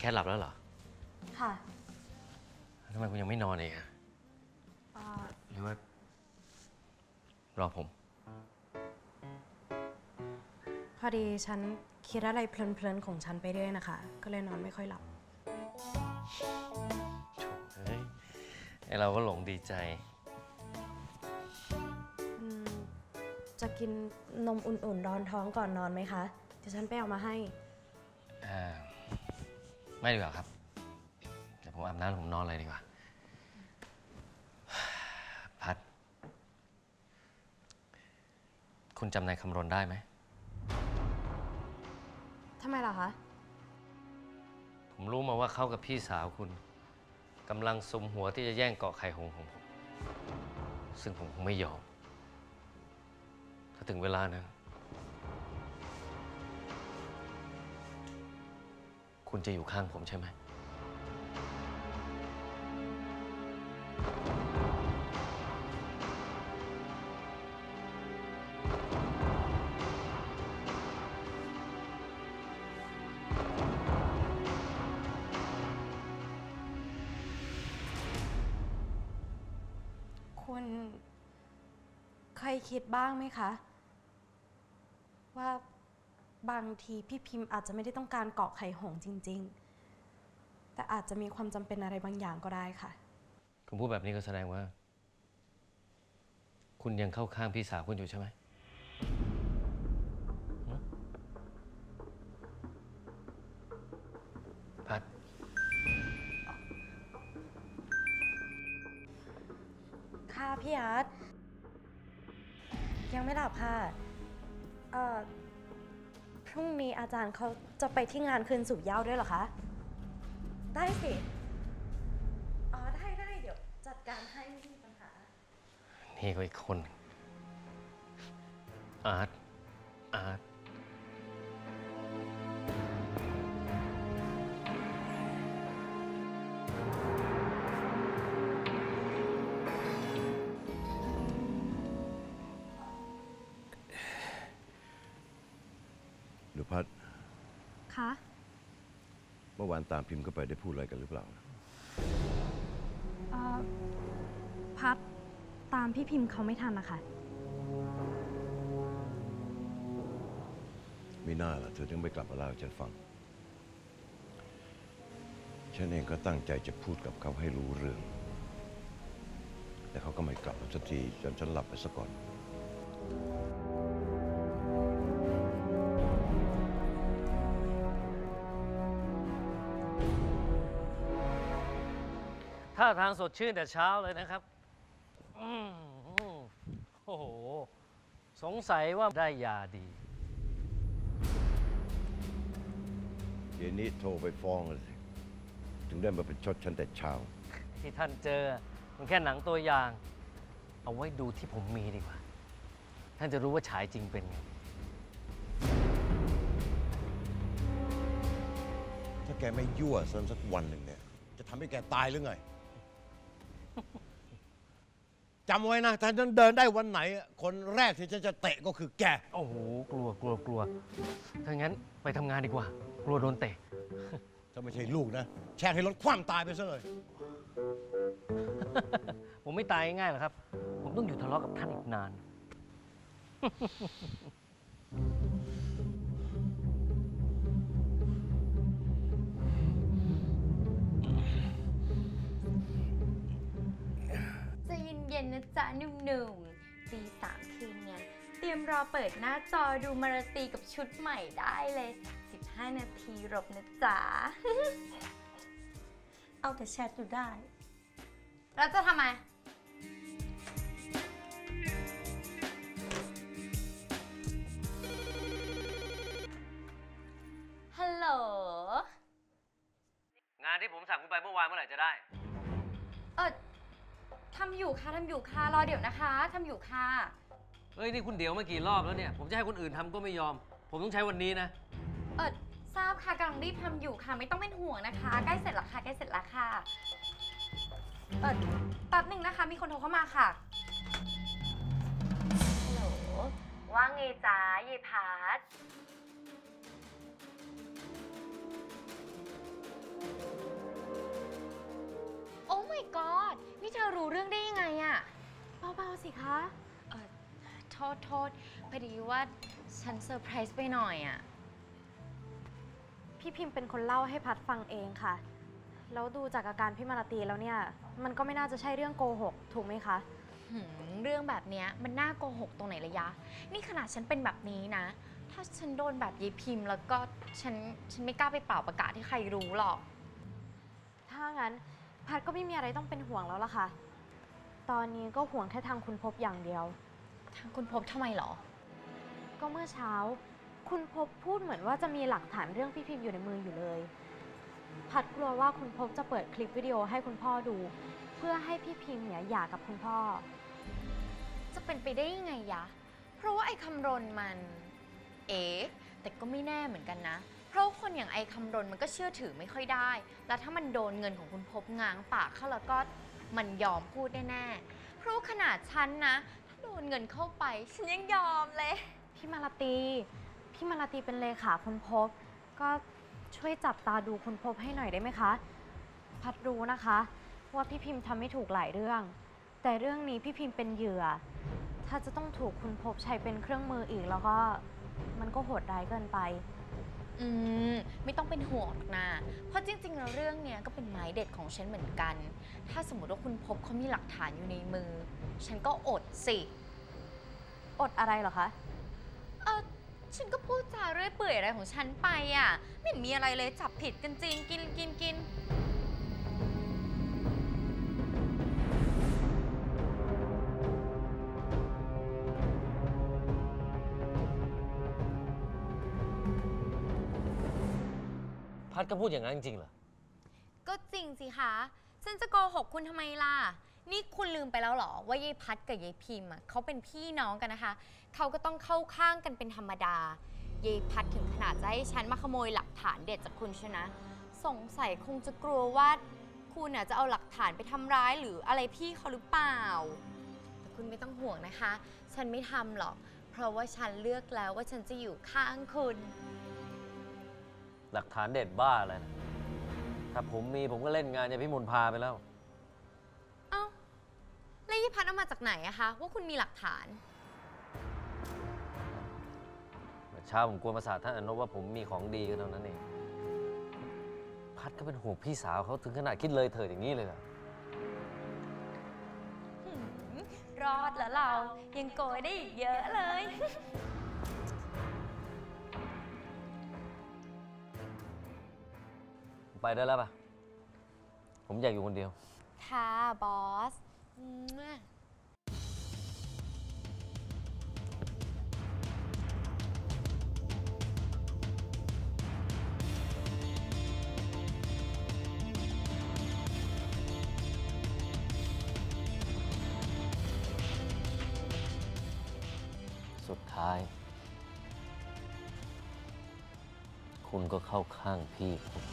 แค่หลับแล้วเหรอค่ะทำไมคุณยังไม่นอนอีกอะเอ่อหรือว่ารอผม พอดีฉันคิดอะไรเพลินๆของฉันไปเรื่อยนะคะ ก็เลยนอนไม่ค่อยหลับ เฮ้ยไอเราก็หลงดีใจ อืม จะกินนมอุ่นๆรอนท้องก่อนนอนไหมคะ เดี๋ยวฉันไปเอามาให้ อ่า ไม่ดีกว่าครับ เดี๋ยวผมอาบน้ำผมนอนเลยดีกว่า พัด คุณจำนายคำรณได้ไหม ทำไมล่ะคะ ผมรู้มาว่าเขากับพี่สาวคุณกำลังสมหัวที่จะแย่งเกาะไข่หงส์ของผม ซึ่งผมคงไม่ยอม ถ้าถึงเวลานะ คุณจะอยู่ข้างผมใช่ไหม คุณเคยคิดบ้างไหมคะ ว่า บางทีพี่พิมพ์อาจจะไม่ได้ต้องการเกาะไข่หงส์จริง ๆ แต่อาจจะมีความจำเป็นอะไรบางอย่างก็ได้ค่ะ คุณพูดแบบนี้ก็แสดงว่า คุณยังเข้าข้างพี่สาวคุณอยู่ใช่ไหมหึพัด ค่ะพี่อาร์ตยังไม่หลับค่ะ เอ่อ พรุ่งนี้อาจารย์เขาจะไปที่งานคืนสู่เหย้าด้วยเหรอคะ ได้สิ อ๋อได้ได้เดี๋ยวจัดการให้ไม่มีปัญหา นี่ก็อีกคน อาร์ต หรือพัดคะ เมื่อวานตามพิมพ์เข้าไปได้พูดอะไรกันหรือเปล่า เอ่อ พัดตามพี่พิมพ์เขาไม่ทันนะคะไม่น่าล่ะ เธอถึงไปกลับมาเล่าให้ฉันฟัง ฉันเองก็ตั้งใจจะพูดกับเขาให้รู้เรื่อง แต่เขาก็ไม่กลับมาสักทีจนฉันหลับไปซะก่อน ท่าทางสดชื่นแต่เช้าเลยนะครับอืมโอ้โห สงสัยว่าได้ยาดีเย็นนี้โทรไปฟ้องเลยสิถึงได้มาเป็นชดฉันแต่เช้า ที่ท่านเจอ มันแค่หนังตัวอย่าง เอาไว้ดูที่ผมมีดีกว่า ท่านจะรู้ว่าฉายจริงเป็นไง ถ้าแกไม่ยั่วสันสักวันหนึ่งเนี่ย จะทำให้แกตายหรือไง จำไว้นะถ้าฉันเดินได้วันไหน คนแรกที่ฉันจะเตะก็คือแก โอ้โห กลัวกลัวกลัว ถ้างั้นไปทำงานดีกว่า กลัวโดนเตะถ้าไม่ใช่ลูกนะ แช่งให้รถคว่ำตายไปซะเลย ผมไม่ตายง่ายๆหรอกครับ ผมต้องอยู่ทะเลาะกับท่านอีกนาน จ๊ะหนุ่มๆตีสามคืนเนี้ยเตรียมรอเปิดหน้าจอดูมาราตีกับชุดใหม่ได้เลย 15 นาทีรบนะจ๊ะ เอาแต่แชทอยู่ได้ แล้วจะทำไม ฮัลโหล งานที่ผมสั่งคุณไปเมื่อวานเมื่อไหร่จะได้ำอยู่ค่ะทำอยู่ค่ะรอเดี๋ยวนะคะทำอยู่ค่ะ เฮ้ย นี่คุณเดี๋ยวมากี่รอบแล้วเนี่ย ผมจะให้คนอื่นทำก็ไม่ยอม ผมต้องใช้วันนี้นะ เออทราบค่ะกำลังรีบทำอยู่ค่ะ ไม่ต้องเป็นห่วงนะคะ ใกล้เสร็จแล้วค่ะใกล้เสร็จแล้วค่ะ เออแป๊บหนึ่งนะคะ มีคนโทรเข้ามาค่ะฮัลโหลว่าไงจ๊ะยายพั รู้เรื่องได้ยังไงอะเบาๆสิคะเออโทษโทษพอดีว่าฉันเซอร์ไพรส์ไปหน่อยอะพี่พิมพ์เป็นคนเล่าให้พัดฟังเองค่ะ แล้วดูจากอาการพี่มาลาตีแล้วเนี่ย มันก็ไม่น่าจะใช่เรื่องโกหก ถูกไหมคะ หืมเรื่องแบบเนี้ยมันน่าโกหกตรงไหนระยะ นี่ขนาดฉันเป็นแบบนี้นะ ถ้าฉันโดนแบบยายพิมพ์แล้วก็ฉันฉันไม่กล้าไปเป่าประกาศให้ใครรู้หรอก ถ้างั้น พัดก็ไม่มีอะไรต้องเป็นห่วงแล้วล่ะค่ะ ตอนนี้ก็ห่วงแค่ทางคุณพบอย่างเดียว ทางคุณพบทำไมหรอ ก็เมื่อเช้า คุณพบพูดเหมือนว่าจะมีหลักฐานเรื่องพี่พิมพ์อยู่ในมืออยู่เลย พัดกลัวว่าคุณพบจะเปิดคลิปวิดีโอให้คุณพ่อดู เพื่อให้พี่พิมพ์เนี่ยหย่ากับคุณพ่อ จะเป็นไปได้ยังไงยะ เพราะว่าไอ้คำรณมัน เอ๋แต่ก็ไม่แน่เหมือนกันนะ เพราะคนอย่างไอ้คำรณมันก็เชื่อถือไม่ค่อยได้ แล้วถ้ามันโดนเงินของคุณพบง้างปากเข้าแล้วก็มันยอมพูดแน่ๆเพราะขนาดฉันนะ ถ้าโดนเงินเข้าไป ฉันยังยอมเลย พี่มาลาตี พี่มาลาตีเป็นเลขาคุณพบ ก็ช่วยจับตาดูคุณพบให้หน่อยได้ไหมคะ พัดรู้นะคะ ว่าพี่พิมพ์ทำไม่ถูกหลายเรื่อง แต่เรื่องนี้พี่พิมพ์เป็นเหยื่อ ถ้าจะต้องถูกคุณพบใช้เป็นเครื่องมืออีกแล้วก็มันก็โหดร้ายเกินไป อืม ไม่ต้องเป็นห่วงหรอกนะ เพราะจริงๆแล้วเรื่องเนี้ยก็เป็นไม้เด็ดของฉันเหมือนกัน ถ้าสมมติว่าคุณพบเขามีหลักฐานอยู่ในมือ ฉันก็อดสิ อดอะไรเหรอคะ เออฉันก็พูดจาเรื่อยเปื่อยอะไรของฉันไปอะ ไม่เห็นมีอะไรเลยจับผิดกันจริงกินกินกิน พัดก็พูดอย่างนั้นจริงๆเหรอ ก็จริงสิคะ ฉันจะโกหกคุณทำไมล่ะ นี่คุณลืมไปแล้วเหรอ ว่ายายพัดกับยายพิมพ์อะเขาเป็นพี่น้องกันนะคะ เขาก็ต้องเข้าข้างกันเป็นธรรมดายายพัดถึงขนาดจะให้ฉันมาขโมยหลักฐานเด็ดจากคุณชนะ สงสัยคงจะกลัวว่าคุณน่ะจะเอาหลักฐานไปทำร้ายหรืออะไรพี่เขาหรือเปล่า แต่คุณไม่ต้องห่วงนะคะ ฉันไม่ทำหรอก เพราะว่าฉันเลือกแล้วว่าฉันจะอยู่ข้างคุณ หลักฐานเด็ดบ้าอะไรนะถ้าผมมีผมก็เล่นงานยายพิมลพาไปแล้ว เอ้าแล้วยี่พัดเอามาจากไหนอะคะ ว่าคุณมีหลักฐาน เช้าผมกลัวประสาทท่านอนุว่าผมมีของดีก็เท่านั้นเอง พัดก็เป็นห่วงพี่สาวเขาถึงขนาดคิดเลยเถิดอย่างนี้เลยเหรอหืมรอดแล้วเรายังโกยได้อีกเยอะเลย ไปได้แล้วปะผมอยากอยู่คนเดียว ค่ะ บอสมั่วสุดท้าย คุณก็เข้าข้างพี่ผม